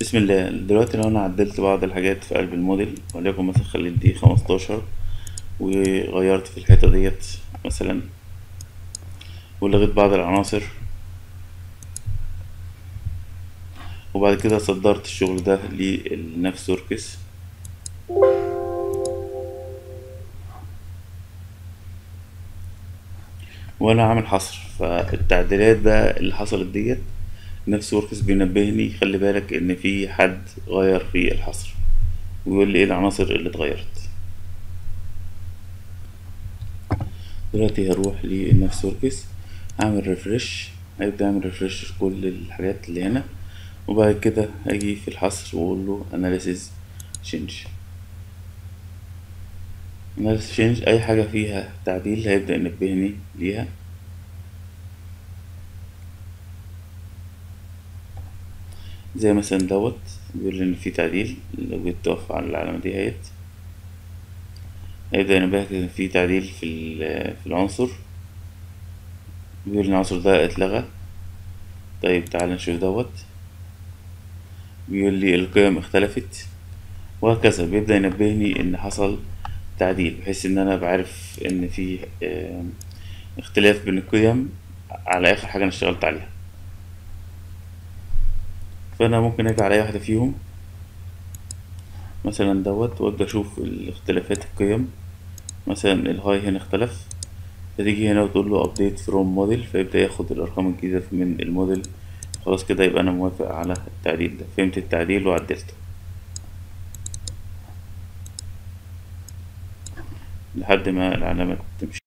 بسم الله. دلوقتي لو أنا عدلت بعض الحاجات في قلب الموديل وليكن مثلا خليت دي خمستاشر وغيرت في الحتة ديت مثلا ولغيت بعض العناصر وبعد كده صدرت الشغل ده لنفس وركس. وأنا عامل حصر. فالتعديلات بقى اللي حصلت ديت Navisworks بينبهني خلي بالك إن في حد غير في الحصر. ويقول لي إيه العناصر اللي اتغيرت. دلوقتي هروح ل Navisworks هعمل refresh هيبدأ يعمل refresh كل الحاجات اللي هنا. وبعد كده هاجي في الحصر وأقول له analysis change. analysis change أي حاجة فيها تعديل هيبدأ ينبهني ليها. زي مثلا دوت بيقول إن في تعديل لو جيت تقف على العلامة دي أهيت. هيبدأ ينبهك إن في تعديل في في العنصر. بيقول إن العنصر ده اتلغى. طيب تعال نشوف دوت. بيقول لي القيم اختلفت وهكذا. بيبدأ ينبهني إن حصل تعديل بحيث إن أنا بعرف إن في اختلاف بين القيم على آخر حاجة أنا اشتغلت عليها. فانا ممكن أجي على أي واحدة فيهم. مثلا دوت وأبدأ أشوف الاختلافات القيم. مثلا الهاي هنا اختلف. فتيجي هنا وتقول له update from model فيبدأ ياخد الأرقام الجديدة من الموديل. خلاص كده يبقى أنا موافق على التعديل ده. فهمت التعديل وعدلته. لحد ما العلامة تمشي.